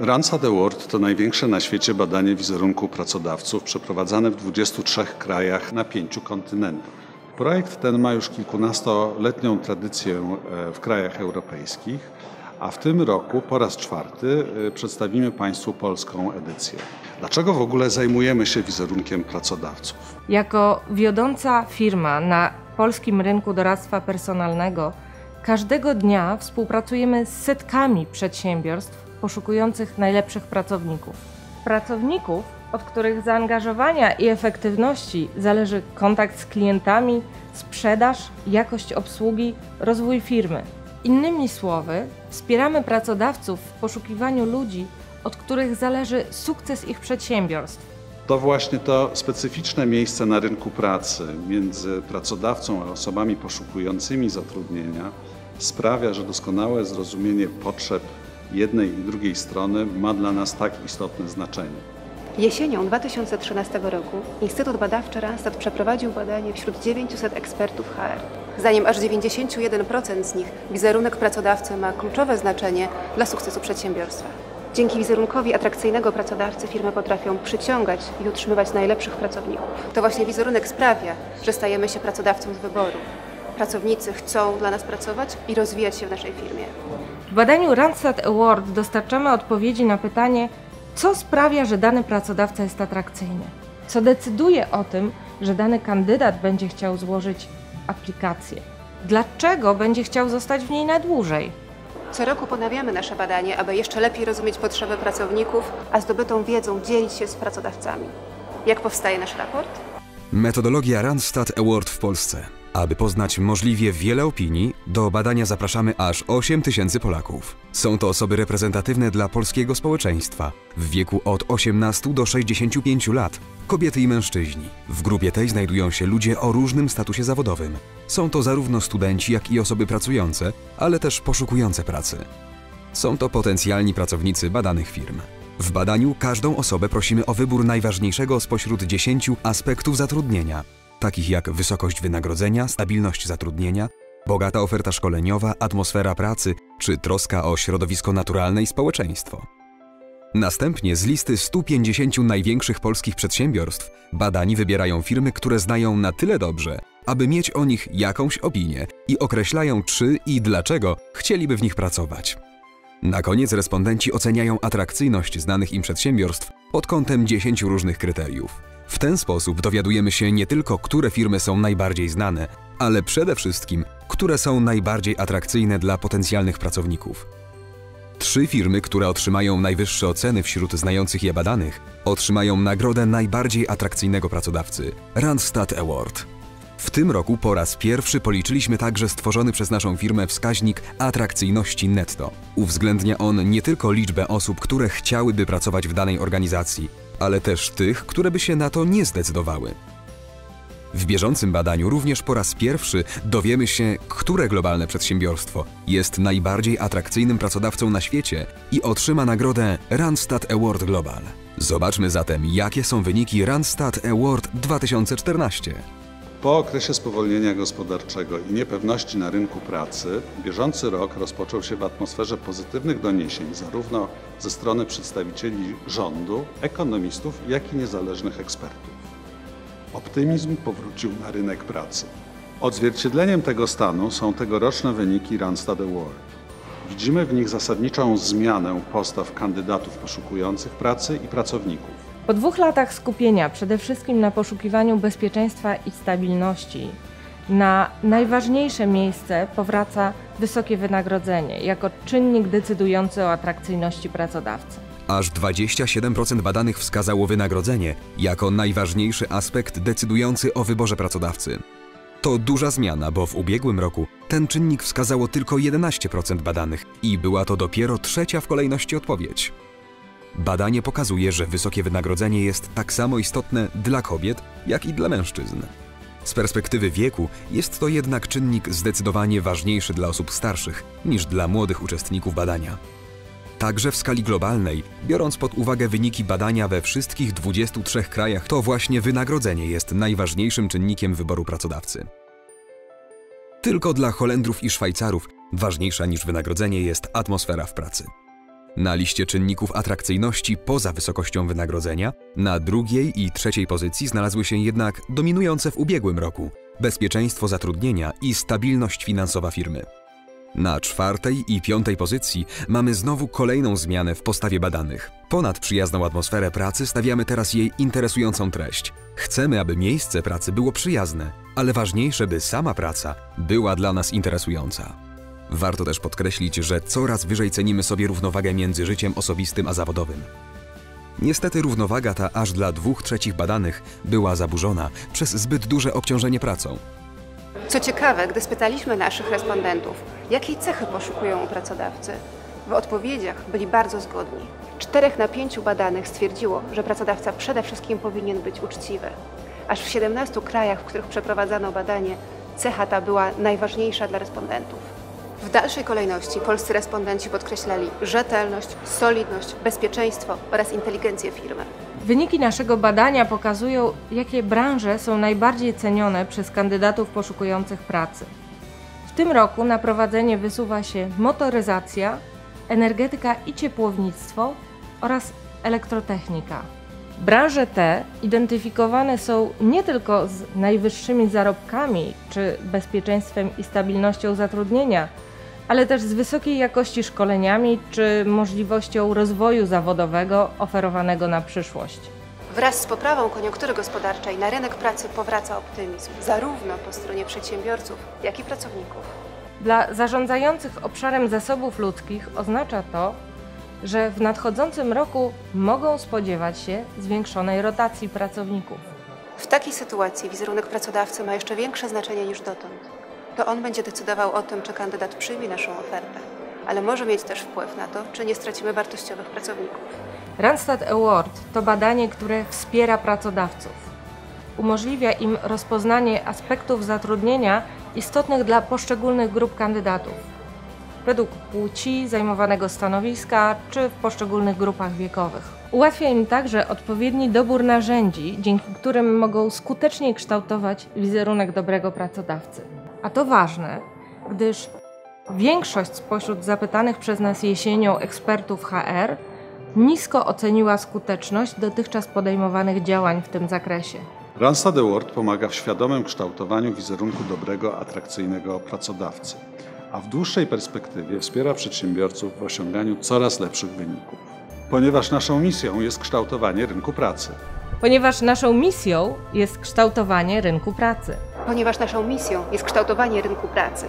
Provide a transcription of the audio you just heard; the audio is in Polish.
Randstad Award to największe na świecie badanie wizerunku pracodawców przeprowadzane w 23 krajach na pięciu kontynentach. Projekt ten ma już kilkunastoletnią tradycję e, w krajach europejskich, a w tym roku po raz czwarty e, przedstawimy Państwu polską edycję. Dlaczego w ogóle zajmujemy się wizerunkiem pracodawców? Jako wiodąca firma na polskim rynku doradztwa personalnego, każdego dnia współpracujemy z setkami przedsiębiorstw poszukujących najlepszych pracowników. Pracowników, od których zaangażowania i efektywności zależy kontakt z klientami, sprzedaż, jakość obsługi, rozwój firmy. Innymi słowy, wspieramy pracodawców w poszukiwaniu ludzi, od których zależy sukces ich przedsiębiorstw. To właśnie to specyficzne miejsce na rynku pracy między pracodawcą a osobami poszukującymi zatrudnienia sprawia, że doskonałe zrozumienie potrzeb jednej i drugiej strony ma dla nas tak istotne znaczenie. Jesienią 2013 roku Instytut Badawczy Randstad przeprowadził badanie wśród 900 ekspertów HR. Zdaniem aż 91% z nich wizerunek pracodawcy ma kluczowe znaczenie dla sukcesu przedsiębiorstwa. Dzięki wizerunkowi atrakcyjnego pracodawcy firmy potrafią przyciągać i utrzymywać najlepszych pracowników. To właśnie wizerunek sprawia, że stajemy się pracodawcą z wyboru. Pracownicy chcą dla nas pracować i rozwijać się w naszej firmie. W badaniu Randstad Award dostarczamy odpowiedzi na pytanie, co sprawia, że dany pracodawca jest atrakcyjny. Co decyduje o tym, że dany kandydat będzie chciał złożyć aplikację. Dlaczego będzie chciał zostać w niej na dłużej? Co roku ponawiamy nasze badanie, aby jeszcze lepiej rozumieć potrzeby pracowników, a zdobytą wiedzą dzielić się z pracodawcami. Jak powstaje nasz raport? Metodologia Randstad Award w Polsce. Aby poznać możliwie wiele opinii, do badania zapraszamy aż 8 tysięcy Polaków. Są to osoby reprezentatywne dla polskiego społeczeństwa w wieku od 18 do 65 lat, kobiety i mężczyźni. W grupie tej znajdują się ludzie o różnym statusie zawodowym. Są to zarówno studenci, jak i osoby pracujące, ale też poszukujące pracy. Są to potencjalni pracownicy badanych firm. W badaniu każdą osobę prosimy o wybór najważniejszego spośród 10 aspektów zatrudnienia, takich jak wysokość wynagrodzenia, stabilność zatrudnienia, bogata oferta szkoleniowa, atmosfera pracy czy troska o środowisko naturalne i społeczeństwo. Następnie z listy 150 największych polskich przedsiębiorstw badani wybierają firmy, które znają na tyle dobrze, aby mieć o nich jakąś opinię i określają czy i dlaczego chcieliby w nich pracować. Na koniec respondenci oceniają atrakcyjność znanych im przedsiębiorstw pod kątem 10 różnych kryteriów. W ten sposób dowiadujemy się nie tylko, które firmy są najbardziej znane, ale przede wszystkim, które są najbardziej atrakcyjne dla potencjalnych pracowników. Trzy firmy, które otrzymają najwyższe oceny wśród znających je badanych, otrzymają nagrodę najbardziej atrakcyjnego pracodawcy Randstad Award. W tym roku po raz pierwszy policzyliśmy także stworzony przez naszą firmę wskaźnik atrakcyjności netto. Uwzględnia on nie tylko liczbę osób, które chciałyby pracować w danej organizacji, ale też tych, które by się na to nie zdecydowały. W bieżącym badaniu również po raz pierwszy dowiemy się, które globalne przedsiębiorstwo jest najbardziej atrakcyjnym pracodawcą na świecie i otrzyma nagrodę Randstad Award Global. Zobaczmy zatem, jakie są wyniki Randstad Award 2014. Po okresie spowolnienia gospodarczego i niepewności na rynku pracy, bieżący rok rozpoczął się w atmosferze pozytywnych doniesień zarówno ze strony przedstawicieli rządu, ekonomistów, jak i niezależnych ekspertów. Optymizm powrócił na rynek pracy. Odzwierciedleniem tego stanu są tegoroczne wyniki Randstad Award. Widzimy w nich zasadniczą zmianę postaw kandydatów poszukujących pracy i pracowników. Po dwóch latach skupienia przede wszystkim na poszukiwaniu bezpieczeństwa i stabilności, na najważniejsze miejsce powraca wysokie wynagrodzenie jako czynnik decydujący o atrakcyjności pracodawcy. Aż 27% badanych wskazało wynagrodzenie jako najważniejszy aspekt decydujący o wyborze pracodawcy. To duża zmiana, bo w ubiegłym roku ten czynnik wskazało tylko 11% badanych i była to dopiero trzecia w kolejności odpowiedź. Badanie pokazuje, że wysokie wynagrodzenie jest tak samo istotne dla kobiet, jak i dla mężczyzn. Z perspektywy wieku jest to jednak czynnik zdecydowanie ważniejszy dla osób starszych niż dla młodych uczestników badania. Także w skali globalnej, biorąc pod uwagę wyniki badania we wszystkich 23 krajach, to właśnie wynagrodzenie jest najważniejszym czynnikiem wyboru pracodawcy. Tylko dla Holendrów i Szwajcarów ważniejsza niż wynagrodzenie jest atmosfera w pracy. Na liście czynników atrakcyjności poza wysokością wynagrodzenia, na drugiej i trzeciej pozycji znalazły się jednak dominujące w ubiegłym roku bezpieczeństwo zatrudnienia i stabilność finansowa firmy. Na czwartej i piątej pozycji mamy znowu kolejną zmianę w postawie badanych. Ponad przyjazną atmosferę pracy stawiamy teraz jej interesującą treść. Chcemy, aby miejsce pracy było przyjazne, ale ważniejsze, by sama praca była dla nas interesująca. Warto też podkreślić, że coraz wyżej cenimy sobie równowagę między życiem osobistym a zawodowym. Niestety równowaga ta aż dla dwóch trzecich badanych była zaburzona przez zbyt duże obciążenie pracą. Co ciekawe, gdy spytaliśmy naszych respondentów, jakiej cechy poszukują u pracodawcy, w odpowiedziach byli bardzo zgodni. Czterech na pięciu badanych stwierdziło, że pracodawca przede wszystkim powinien być uczciwy. Aż w 17 krajach, w których przeprowadzano badanie, cecha ta była najważniejsza dla respondentów. W dalszej kolejności polscy respondenci podkreślali rzetelność, solidność, bezpieczeństwo oraz inteligencję firmy. Wyniki naszego badania pokazują, jakie branże są najbardziej cenione przez kandydatów poszukujących pracy. W tym roku na prowadzenie wysuwa się motoryzacja, energetyka i ciepłownictwo oraz elektrotechnika. Branże te identyfikowane są nie tylko z najwyższymi zarobkami czy bezpieczeństwem i stabilnością zatrudnienia, ale też z wysokiej jakości szkoleniami czy możliwością rozwoju zawodowego oferowanego na przyszłość. Wraz z poprawą koniunktury gospodarczej na rynek pracy powraca optymizm, zarówno po stronie przedsiębiorców, jak i pracowników. Dla zarządzających obszarem zasobów ludzkich oznacza to, że w nadchodzącym roku mogą spodziewać się zwiększonej rotacji pracowników. W takiej sytuacji wizerunek pracodawcy ma jeszcze większe znaczenie niż dotąd. To on będzie decydował o tym, czy kandydat przyjmie naszą ofertę, ale może mieć też wpływ na to, czy nie stracimy wartościowych pracowników. Randstad Award to badanie, które wspiera pracodawców. Umożliwia im rozpoznanie aspektów zatrudnienia istotnych dla poszczególnych grup kandydatów, według płci, zajmowanego stanowiska czy w poszczególnych grupach wiekowych. Ułatwia im także odpowiedni dobór narzędzi, dzięki którym mogą skutecznie kształtować wizerunek dobrego pracodawcy. A to ważne, gdyż większość spośród zapytanych przez nas jesienią ekspertów HR nisko oceniła skuteczność dotychczas podejmowanych działań w tym zakresie. Randstad Award pomaga w świadomym kształtowaniu wizerunku dobrego, atrakcyjnego pracodawcy, a w dłuższej perspektywie wspiera przedsiębiorców w osiąganiu coraz lepszych wyników. Ponieważ naszą misją jest kształtowanie rynku pracy. Ponieważ naszą misją jest kształtowanie rynku pracy. Ponieważ naszą misją jest kształtowanie rynku pracy.